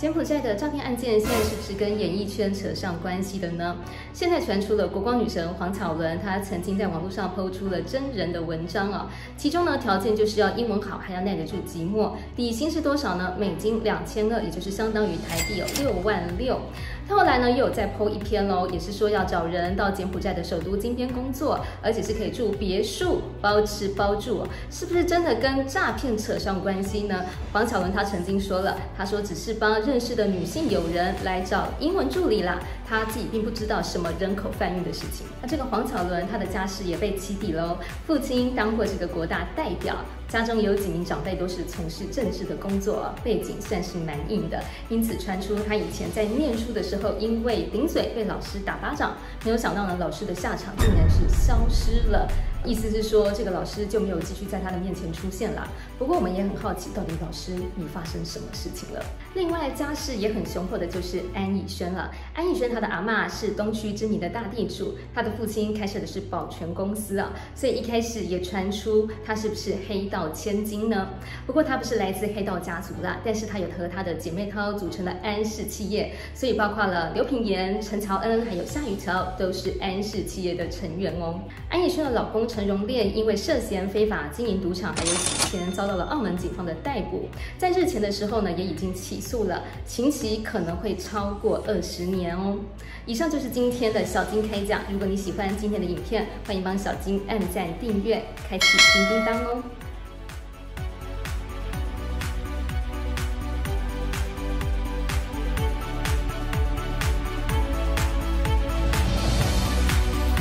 柬埔寨的诈骗案件现在是不是跟演艺圈扯上关系的呢？现在传出了国光女神黄巧伦，她曾经在网络上抛出了真人的文章啊，其中呢条件就是要英文好，还要耐得住寂寞，底薪是多少呢？美金两千二，也就是相当于台币有六万六。她后来呢又有再抛一篇喽，也是说要找人到柬埔寨的首都金边工作，而且是可以住别墅，包吃包住，是不是真的跟诈骗扯上关系呢？黄巧伦她曾经说了，她说只是帮。认识的女性友人来找英文助理啦，她自己并不知道什么人口贩运的事情。那这个黄巧伦，她的家世也被起底喽，父亲当过这个国大代表。家中有几名长辈都是从事政治的工作，背景算是蛮硬的，因此传出他以前在念书的时候，因为顶嘴被老师打巴掌，没有想到呢，老师的下场竟然是消失了，意思是说这个老师就没有继续在他的面前出现了。不过我们也很好奇，到底老师你发生什么事情了？另外家世也很雄厚的就是安以轩了，安以轩他的阿妈是东区知名的大地主，他的父亲开设的是保全公司啊，所以一开始也传出他是不是黑道。千金呢？不过他不是来自黑道家族啦，但是他有和他的姐妹涛组成了安氏企业，所以包括了刘品言、陈乔恩还有夏雨乔都是安氏企业的成员哦。安以轩的老公陈荣炼因为涉嫌非法经营赌场还有洗钱，遭到了澳门警方的逮捕，在日前的时候呢，也已经起诉了，刑期可能会超过二十年哦。以上就是今天的小金开讲，如果你喜欢今天的影片，欢迎帮小金按赞、订阅、开启叮叮当哦。